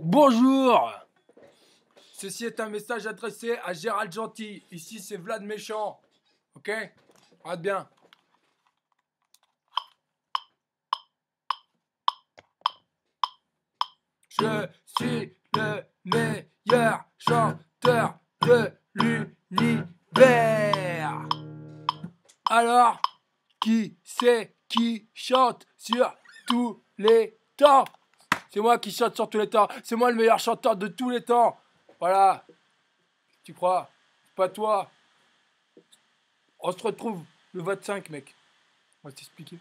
Bonjour Ceci est un message adressé à Gérald Gentil. Ici, c'est Vlad Méchant. Ok? Regarde bien. Je suis le meilleur chanteur de l'univers. Alors, qui c'est qui chante sur tous les temps? C'est moi qui chante sur tous les temps. C'est moi le meilleur chanteur de tous les temps. Voilà. Tu crois? Pas toi. On se retrouve le 25, mec. On va t'expliquer.